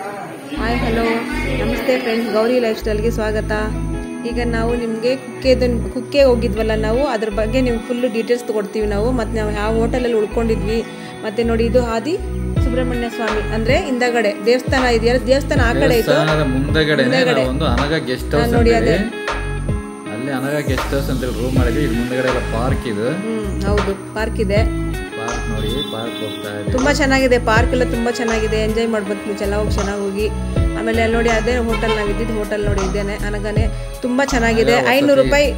Hi hello. ನಮಸ್ತೆ friends Gauri life ಸ್ಟೈಲ್ಗೆ ಸ್ವಾಗತ. ಈಗ ನಾವು ನಿಮಗೆ ಕುಕ್ಕೆದು ಕುಕ್ಕೆ ಹೋಗಿದ್ವಲ್ಲ ನಾವು ಅದ್ರ ಬಗ್ಗೆ ನಿಮ್ಗೆ ಫುಲ್ಲು ಡೀಟೇಲ್ಸ್ ತೊಗೊಡ್ತೀವಿ ನಾವು. ಮತ್ತು ನಾವು ಯಾವ ಹೋಟೆಲಲ್ಲಿ ಉಳ್ಕೊಂಡಿದ್ವಿ. ಮತ್ತು ನೋಡಿ ಇದು ಹಾದಿ ಸುಬ್ರಹ್ಮಣ್ಯ ಸ್ವಾಮಿ ಅಂದ್ರೆ ಹಿಂದಗಡೆ. ದೇವಸ್ಥಾನ ಇದೆಯಲ್ಲ? ದೇವಸ್ಥಾನ ಆ ಕಡೆ ಇತ್ತು ದೇವಸ್ಥಾನದ ಮುಂದಗಡೆನೆ ಮುಂದಗಡೆ. ಒಂದು ಅನಗ ಗೆಸ್ಟ್ ಹೌಸ್ ನೋಡಿ ಅದೇ. ಅಲ್ಲಿ ಅನಗ ಗೆಸ್ಟ್ ಹೌಸ್ ಅಂತ ರೂಮ್ ಮಾಡಿದ್ವಿ. ಇಲ್ಲಿ ಮುಂದಗಡೆ ಎಲ್ಲ ಪಾರ್ಕ್ ಇದು. ಹೌದು ಪಾರ್ಕ್ ಇದೆ. ಪಾರ್ಕ್ ನೋಡಿ ಪಾರ್ಕ್ ಹೋಗ್ತಾ ಇದೆ. ತುಂಬ ಚೆನ್ನಾಗಿದೆ ಪಾರ್ಕ್ ಎಲ್ಲ ತುಂಬ ಚೆನ್ನಾಗಿದೆ. ಎಂಜಾಯ್ ಮಾಡ್ಬೋದು ನೀವು ಎಲ್ಲ ಹೋಗಿ ಚೆನ್ನಾಗಿ ಹೋಗಿ. ಆಮೇಲೆ ಅಲ್ಲಿ ನೋಡಿ ಅದೇ ಹೋಟೆಲ್ ನಾವು ಇದ್ದಿದ್ದು ಹೋಟೆಲ್ ನೋಡಿ ಇದ್ದೇನೆ ಅನಗನೆ. ತುಂಬ ಚೆನ್ನಾಗಿದೆ. ಐನೂರು ರೂಪಾಯಿ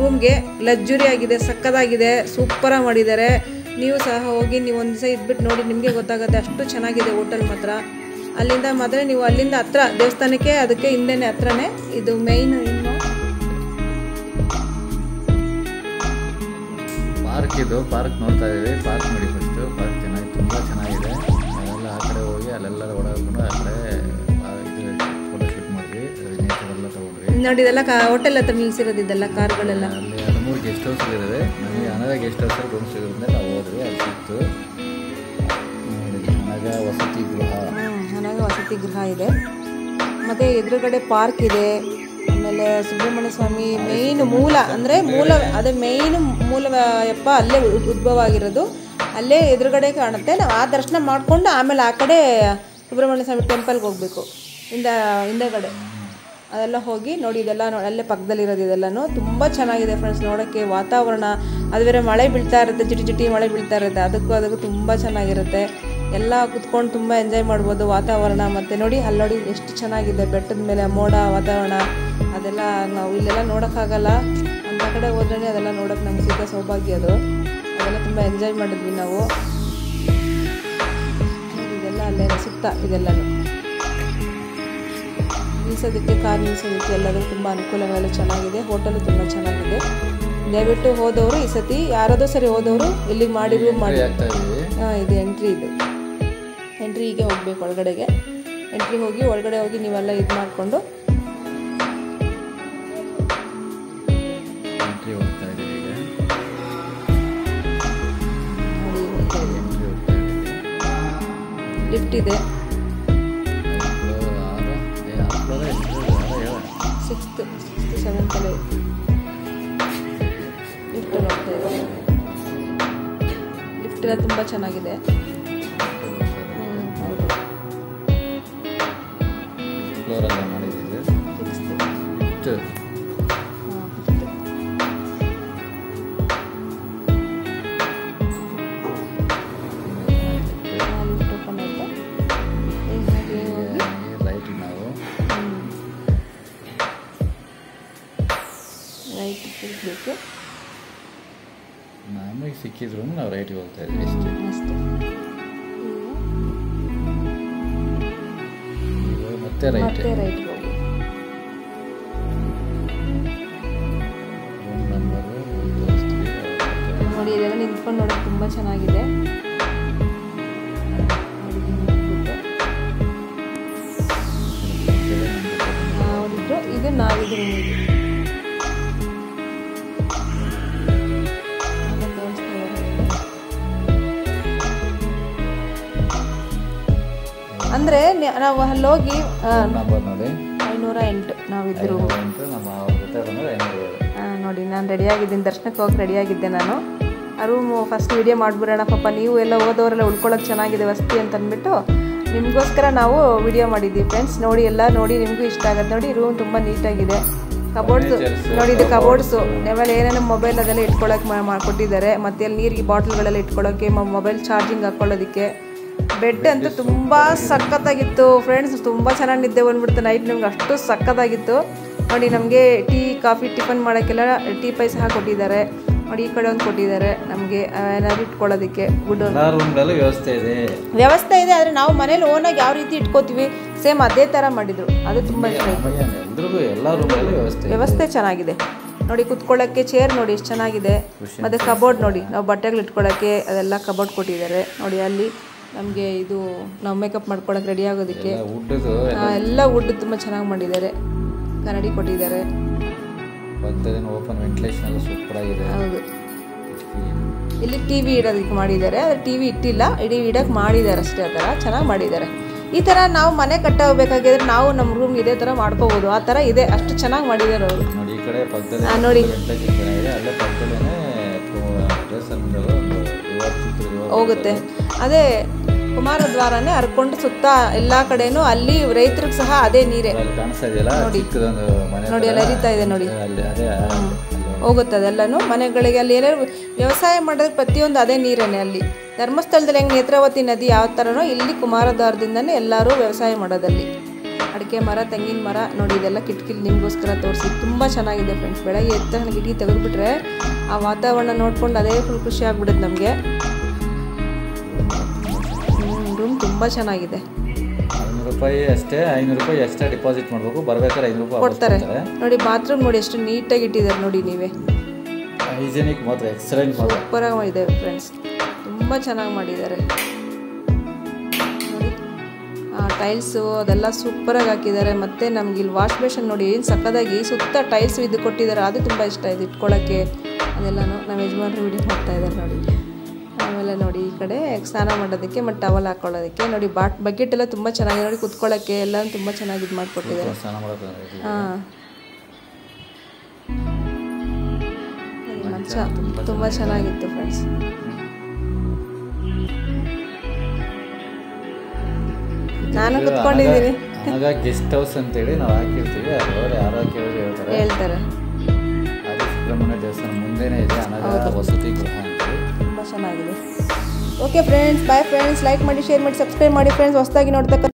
ರೂಮ್ಗೆ ಲಕ್ಸುರಿ ಆಗಿದೆ ಸಕ್ಕದಾಗಿದೆ ಸೂಪರಾಗಿ ಮಾಡಿದ್ದಾರೆ. ನೀವು ಸಹ ಹೋಗಿ ನೀವು ಒಂದು ದಿವಸ ಇದ್ಬಿಟ್ಟು ನೋಡಿ ನಿಮಗೆ ಗೊತ್ತಾಗುತ್ತೆ ಅಷ್ಟು ಚೆನ್ನಾಗಿದೆ ಹೋಟೆಲ್ ಮಾತ್ರ. ಅಲ್ಲಿಂದ ಮಾತ್ರ ನೀವು ಅಲ್ಲಿಂದ ಹತ್ರ ದೇವಸ್ಥಾನಕ್ಕೆ ಅದಕ್ಕೆ ಹಿಂದೆನೆ ಹತ್ರನೇ ಇದು ಮೇಯ್ನ್ ಪಾರ್ಕ್ ಇದು ಪಾರ್ಕ್ ನೋಡ್ತಾ ಇದ್ದೀವಿ ಪಾರ್ಕ್ ನೋಡಿ ಫಸ್ಟ್ ಪಾರ್ಕ್ ಚೆನ್ನಾಗಿ ತುಂಬಾ ಚೆನ್ನಾಗಿದೆ. ಅಲ್ಲೆಲ್ಲ ಆ ಕಡೆ ಹೋಗಿ ಅಲ್ಲೆಲ್ಲ ಓಡಾಡ್ಕೊಂಡು ಆ ಕಡೆ ಇದು ಫೋಟೋ ಶೂಟ್ ಮಾಡಿದ್ವಿ. ನೇಚರ್ ಎಲ್ಲ ತಗೊಂಡ್ರಿ ನೋಡಿ ಇದೆಲ್ಲ ಕಾ ಹೋಟೆಲ್ ಹತ್ರ ನಿಲ್ಸಿರೋದು ಇದೆಲ್ಲ ಕಾರ್ಗಳೆಲ್ಲ. ಅಲ್ಲಿ ಹದಿಮೂರು ಗೆಸ್ಟ್ ಹೌಸ್ ಇದಾವೆ ನಮಗೆ ಅನಗ ಗೆಸ್ಟ್ ಹೌಸ್ ರೂಮ್ ಸಿಗೋದ್ರಿಂದ ನಾವು ಹೋದ್ವಿ ಅಲ್ಲಿ ಸಿಕ್ತು. ಅನಗ ವಸತಿ ಗೃಹ. ಅನಾಗ ವಸತಿ ಗೃಹ ಇದೆ. ಮತ್ತೆ ಎದುರುಗಡೆ ಪಾರ್ಕ್ ಇದೆ. ಆಮೇಲೆ ಸುಬ್ರಹ್ಮಣ್ಯ ಸ್ವಾಮಿ ಮೇಯ್ನ್ ಮೂಲ ಅಂದರೆ ಮೂಲ ಅದೇ ಮೇಯ್ನ್ ಮೂಲ ಯಪ್ಪ ಅಲ್ಲೇ ಉದ್ಭವ ಆಗಿರೋದು. ಅಲ್ಲೇ ಎದುರುಗಡೆ ಕಾಣುತ್ತೆ. ನಾವು ಆ ದರ್ಶನ ಮಾಡಿಕೊಂಡು ಆಮೇಲೆ ಆ ಕಡೆ ಸುಬ್ರಹ್ಮಣ್ಯ ಸ್ವಾಮಿ ಟೆಂಪಲ್ಗೆ ಹೋಗಬೇಕು. ಹಿಂದ ಹಿಂದೆಗಡೆ. ಅದೆಲ್ಲ ಹೋಗಿ ನೋಡಿ ಇದೆಲ್ಲ ಅಲ್ಲೇ ಪಕ್ಕದಲ್ಲಿರೋದು ಇದೆಲ್ಲನೂ. ತುಂಬ ಚೆನ್ನಾಗಿದೆ ಫ್ರೆಂಡ್ಸ್ ನೋಡೋಕ್ಕೆ ವಾತಾವರಣ. ಅದು ಬೇರೆ ಮಳೆ ಬೀಳ್ತಾ ಇರುತ್ತೆ ಚಿಟಿ ಚಿಟಿ ಮಳೆ ಬೀಳ್ತಾ ಇರುತ್ತೆ. ಅದಕ್ಕೂ ಅದಕ್ಕೂ ತುಂಬ ಚೆನ್ನಾಗಿರುತ್ತೆ. ಎಲ್ಲ ಕುತ್ಕೊಂಡು ತುಂಬ ಎಂಜಾಯ್ ಮಾಡ್ಬೋದು ವಾತಾವರಣ. ಮತ್ತು ನೋಡಿ ಅಲ್ಲಿ ನೋಡಿ ಎಷ್ಟು ಚೆನ್ನಾಗಿದೆ ಬೆಟ್ಟದ ಮೇಲೆ ಮೋಡ ವಾತಾವರಣ. ಅದೆಲ್ಲ ನಾವು ಇಲ್ಲೆಲ್ಲ ನೋಡೋಕ್ಕಾಗಲ್ಲ. ಅಂತ ಕಡೆ ಹೋದ್ರೆ ಅದೆಲ್ಲ ನೋಡೋಕೆ ನಮ್ಗೆ ಸಿಕ್ಕ ಸೌಭಾಗ್ಯ ಅದು. ಅದೆಲ್ಲ ತುಂಬ ಎಂಜಾಯ್ ಮಾಡಿದ್ವಿ ನಾವು. ಇದೆಲ್ಲ ಅಲ್ಲೇ ಸುತ್ತ ಇದೆಲ್ಲನೂ. ನಿಲ್ಸೋದಕ್ಕೆ ಕಾರ್ ನಿಲ್ಸೋದಕ್ಕೆ ಎಲ್ಲದೂ ತುಂಬ ಅನುಕೂಲಗಳೆಲ್ಲ ಚೆನ್ನಾಗಿದೆ. ಹೋಟೆಲು ತುಂಬ ಚೆನ್ನಾಗಿದೆ. ದಯವಿಟ್ಟು ಹೋದವರು ಈ ಸತಿ ಯಾರಾದರೂ ಸರಿ ಹೋದವರು ಇಲ್ಲಿಗೆ ಮಾಡಿ. ರೂಮ್ ಮಾಡಿ ಹಾಂ ಇದು ಎಂಟ್ರಿ ಇದು. ಎಂಟ್ರಿ ಹೀಗೆ ಹೋಗ್ಬೇಕು ಒಳಗಡೆಗೆ. ಎಂಟ್ರಿ ಹೋಗಿ ಒಳಗಡೆ ಹೋಗಿ ನೀವೆಲ್ಲ ಇದು ಮಾಡಿಕೊಂಡು ಹೇಳ ಸಿಕ್ಸ್ತ್ ಸಿಕ್ಸ್ತ್ ಸೆವೆಂತಲ್ಲಿ ಲಿಫ್ಟ್ ಎಲ್ಲ ತುಂಬ ಚೆನ್ನಾಗಿದೆ. ತಿರುಗಬೇಕು ನಮಗೆ ಸಿಕ್ಕಿದ್ರು ನಾವು ರೈಟಿಗೆ ಹೋಗ್ತಾ ಇದ್ವಿ. ಅಷ್ಟೇ. ಇವಾಗ ಮತ್ತೆ ರೈಟ್. ಮತ್ತೆ ಹೋಗಿ. ನೋಡಿ ಇದೆಲ್ಲ ನಿಂತ್ಕೊಂಡು ನೋಡೋಕೆ ತುಂಬ ಚೆನ್ನಾಗಿದೆ. ಇದು ನಾವಿದ್ರು ಅಂದ್ರೆ ನಾವು ಅಲ್ಲಿ ನೋಡಿ ಐನೂರ ಎಂಟು ನಾವಿದ್ರು. ನೋಡಿ ನಾನು ರೆಡಿಯಾಗಿದ್ದೀನಿ ದರ್ಶನಕ್ಕೆ ಹೋಗಿ ರೆಡಿಯಾಗಿದ್ದೆ ನಾನು. ಆ ರೂಮು ಫಸ್ಟ್ ವಿಡಿಯೋ ಮಾಡ್ಬಿಡೋಣ ಪಾಪ ನೀವು ಎಲ್ಲ ಹೋದವರೆಲ್ಲ ಉಳ್ಕೊಳ್ಳೋಕೆ ಚೆನ್ನಾಗಿದೆ ವಸ್ತಿ ಅಂತ ಅಂದ್ಬಿಟ್ಟು ನಿಮಗೋಸ್ಕರ ನಾವು ವಿಡಿಯೋ ಮಾಡಿದ್ದೀವಿ ಫ್ರೆಂಡ್ಸ್ ನೋಡಿ ಎಲ್ಲ ನೋಡಿ ನಿಮಗೂ ಇಷ್ಟ ಆಗುತ್ತೆ ನೋಡಿ ರೂಮ್ ತುಂಬ ನೀಟಾಗಿದೆ. ಕಬೋರ್ಡ್ಸು ನೋಡಿ ಇದು ಕಬೋರ್ಡ್ಸು ಆಮೇಲೆ ಏನೇನೋ ಮೊಬೈಲ್ ಅದೆಲ್ಲ ಇಟ್ಕೊಳ್ಳೋಕೆ ಮಾಡಿಕೊಟ್ಟಿದ್ದಾರೆ ಮತ್ತೆ ಅಲ್ಲಿ ನೀರಿಗೆ ಬಾಟ್ಲ್ಗಳೆಲ್ಲ ಇಟ್ಕೊಳ್ಳೋಕ್ಕೆ ಮೊಬೈಲ್ ಚಾರ್ಜಿಂಗ್ ಹಾಕ್ಕೊಳ್ಳೋದಕ್ಕೆ ಬೆಡ್ ಅಂತೂ ತುಂಬ ಸಖತ್ತಾಗಿತ್ತು. ಫ್ರೆಂಡ್ಸ್ ತುಂಬ ಚೆನ್ನಾಗಿ ನಿದ್ದೆ ಬಂದ್ಬಿಡ್ತು. ನೈಟ್ ನಿಮ್ಗೆ ಅಷ್ಟು ಸಖತ್ತಾಗಿತ್ತು. ನೋಡಿ ನಮಗೆ ಟೀ ಕಾಫಿ ಟಿಫನ್ ಮಾಡೋಕ್ಕೆಲ್ಲ ಟೀ ಪೈ ಸಹ ಕೊಟ್ಟಿದ್ದಾರೆ. ನೋಡಿ ಈ ಕಡೆ ಒಂದು ಕೊಟ್ಟಿದ್ದಾರೆ. ನಮಗೆ ಏನಾದ್ರು ಇಟ್ಕೊಳ್ಳೋದಕ್ಕೆ ಗುಡ್ ವ್ಯವಸ್ಥೆ ಇದೆ. ವ್ಯವಸ್ಥೆ ಇದೆ ಆದರೆ ನಾವು ಮನೇಲಿ ಓನಾಗಿ ಯಾವ ರೀತಿ ಇಟ್ಕೋತೀವಿ ಸೇಮ್ ಅದೇ ಥರ ಮಾಡಿದರು. ಅದು ತುಂಬ ಇಷ್ಟ ವ್ಯವಸ್ಥೆ ಚೆನ್ನಾಗಿದೆ. ನೋಡಿ ಕುತ್ಕೊಳ್ಳೋಕ್ಕೆ ಚೇರ್ ನೋಡಿ ಎಷ್ಟು ಚೆನ್ನಾಗಿದೆ. ಮತ್ತು ಕಬೋರ್ಡ್ ನೋಡಿ ನಾವು ಬಟ್ಟೆಗಳು ಇಟ್ಕೊಳ್ಳೋಕ್ಕೆ ಅದೆಲ್ಲ ಕಬೋರ್ಡ್ ಕೊಟ್ಟಿದ್ದಾರೆ. ನೋಡಿ ಅಲ್ಲಿ ನಮಗೆ ಇದು ನಾವು ಮೇಕಪ್ ಮಾಡ್ಕೊಳಕ್ಕೆ ರೆಡಿ ಆಗೋದಕ್ಕೆ. ಎಲ್ಲ ವುಡ್ ತುಂಬ ಚೆನ್ನಾಗಿ ಮಾಡಿದ್ದಾರೆ. ಕನ್ನಡಿ ಕೊಟ್ಟಿದ್ದಾರೆ. ಓಪನ್ ವೆಂಟಿಲೇಷನ್ ಎಲ್ಲ ಸೂಪರ್ ಆಗಿದೆ. ಹೌದು. ಇಲ್ಲಿ ಟಿ ವಿ ಇಡೋದಕ್ಕೆ ಮಾಡಿದ್ದಾರೆ ಆದರೆ ಟಿ ವಿ ಇಟ್ಟಿಲ್ಲ. ಇಡೀ ಇಡೋಕ್ಕೆ ಮಾಡಿದ್ದಾರೆ ಅಷ್ಟೇ ಆ ಥರ ಚೆನ್ನಾಗಿ ಮಾಡಿದ್ದಾರೆ. ಈ ಥರ ನಾವು ಮನೆ ಕಟ್ಟಬೇಕಾಗಿದ್ರೆ ನಾವು ನಮ್ಮ ರೂಮ್ ಇದೇ ಥರ ಮಾಡ್ಕೋಬೋದು. ಆ ಥರ ಇದೆ ಅಷ್ಟು ಚೆನ್ನಾಗಿ ಮಾಡಿದ್ದಾರೆ ಅವರು. ನೋಡಿ ನೋಡಿ. ಹೋಗುತ್ತೆ. ಅದೇ ಕುಮಾರದ್ವಾರನೇ ಹರ್ಕೊಂಡು ಸುತ್ತ ಎಲ್ಲ ಕಡೆನೂ ಅಲ್ಲಿ ರೈತರಿಗೆ ಸಹ ಅದೇ ನೀರೇ. ನೋಡಿ. ನೋಡಿ ಅಲ್ಲಿ ಹರಿತಾ ಇದೆ ನೋಡಿ. ಹೋಗುತ್ತೆ ಅದೆಲ್ಲನೂ. ಮನೆಗಳಿಗೆ ಅಲ್ಲಿ ಏನೇ ವ್ಯವಸಾಯ ಮಾಡೋದಕ್ಕೆ ಪ್ರತಿಯೊಂದು ಅದೇ ನೀರೇನೆ ಅಲ್ಲಿ. ಧರ್ಮಸ್ಥಳದಲ್ಲಿ ಹೆಂಗೆ ನೇತ್ರಾವತಿ ನದಿ ಯಾವ ಥರನೋ ಇಲ್ಲಿ ಕುಮಾರದ್ವಾರದಿಂದನೇ ಎಲ್ಲರೂ ವ್ಯವಸಾಯ ಮಾಡೋದಲ್ಲಿ ಅಡಿಕೆ ಮರ ತೆಂಗಿನ ಮರ ನೋಡಿ ಇದೆಲ್ಲ ಕಿಟಕಿಲಿ ನಿಮಗೋಸ್ಕರ ತೋರಿಸಿ. ತುಂಬ ಚೆನ್ನಾಗಿದೆ ಫ್ರೆಂಡ್ಸ್ ಬೆಳಗ್ಗೆ ಎತ್ತ ತಕ್ಷಣ ಕಿಟಕಿ ತೆಗೆದುಬಿಟ್ರೆ ಆ ವಾತಾವರಣ ನೋಡ್ಕೊಂಡು ಅದೇ ಫುಲ್ ಖುಷಿ ಆಗ್ಬಿಡುತ್ತೆ ನಮಗೆ. ರೂಮ್ ತುಂಬ ಚೆನ್ನಾಗಿದೆ. ಐನೂರು ರೂಪಾಯಿ ಅಷ್ಟೇ ಐನೂರು ರೂಪಾಯಿ ಎಕ್ಸ್ಟ್ರಾ ಡಿಪಾಸಿಟ್ ಮಾಡಬೇಕು. ಬರ್ಬೇಕಾದ್ರೆ ಐನೂರು ರೂಪಾಯಿ ಕೊಡ್ತಾರೆ. ನೋಡಿ ಬಾತ್ರೂಮ್ ನೋಡಿ ಎಷ್ಟು ನೀಟಾಗಿ ಇಟ್ಟಿದ್ದಾರೆ ನೋಡಿ ನೀವೇ. ಹೈಜೆನಿಕ್ ಮಾತ್ರ ಎಕ್ಸಲೆಂಟ್ ಸೂಪರಾಗಿ ಇದೆ ಫ್ರೆಂಡ್ಸ್ ತುಂಬ ಚೆನ್ನಾಗಿ ಮಾಡಿದ್ದಾರೆ. ಟೈಲ್ಸು ಅದೆಲ್ಲ ಸೂಪರಾಗಿ ಹಾಕಿದ್ದಾರೆ. ಮತ್ತು ನಮ್ಗೆ ಇಲ್ಲಿ ವಾಶ್ ಬೇಷನ್ ನೋಡಿ ಏನು ಸಕ್ಕದಾಗಿ ಸುತ್ತ ಟೈಲ್ಸ್ ಇದು ಕೊಟ್ಟಿದ್ದಾರೆ. ಅದು ತುಂಬ ಇಷ್ಟ ಇದೆ ಇಟ್ಕೊಳ್ಳೋಕ್ಕೆ ಅದೆಲ್ಲನೂ ನಮ್ಮ ಯಜಮಾನ್ರು ವಿಡಿಯೋ ಮಾಡ್ತಾ ಇದ್ದಾರೆ ನೋಡಿ. ಆಮೇಲೆ ನೋಡಿ ಈ ಕಡೆ ಸ್ನಾನ ಮಾಡೋದಕ್ಕೆ ಮತ್ತು ಟವಲ್ ಹಾಕೊಳ್ಳೋದಕ್ಕೆ. ನೋಡಿ ಬಾಟ್ ಬಕೆಟ್ ಎಲ್ಲ ತುಂಬ ಚೆನ್ನಾಗಿದೆ ನೋಡಿ ಕುತ್ಕೊಳ್ಳೋಕ್ಕೆ ಎಲ್ಲ ತುಂಬ ಚೆನ್ನಾಗಿ ಇದು ಮಾಡಿಕೊಟ್ಟಿದ್ದಾರೆ. ಹಾಂ. ಮಂಚ ತುಂಬ ಚೆನ್ನಾಗಿತ್ತು ಫ್ರೆಂಡ್ಸ್ ನಾನು ಕುತ್ಕೊಂಡಿದ್ದೀನಿ. ಆಗ ಗೆಸ್ಟ್ ಹೌಸ್ ಅಂತೇಳಿ ನಾವು ಹಾಕಿರ್ತೀವಿ. ಅದ್ರೊಳಗೆ ಯಾರೋ ಕೇಳಿ ಹೇಳ್ತಾರೆ. ಹೇಳ್ತಾರೆ. ಅದು ಸುಬ್ರಹ್ಮಣ್ಯ ದೇವಸ್ಥಾನ ಮುಂದೆನೇ ಇದೆ ಅನಗ ವಸತಿ ಗೃಹ ಅಂತ ತುಂಬ ಚೆನ್ನಾಗಿದೆ. Okay friends bye friends like ಮಾಡಿ ಶೇರ್ ಮಾಡಿ ಸಬ್ಸ್ಕ್ರೈಬ್ ಮಾಡಿ ಫ್ರೆಂಡ್ಸ್ ಹೊಸದಾಗಿ ನೋಡ್ತಕ್ಕ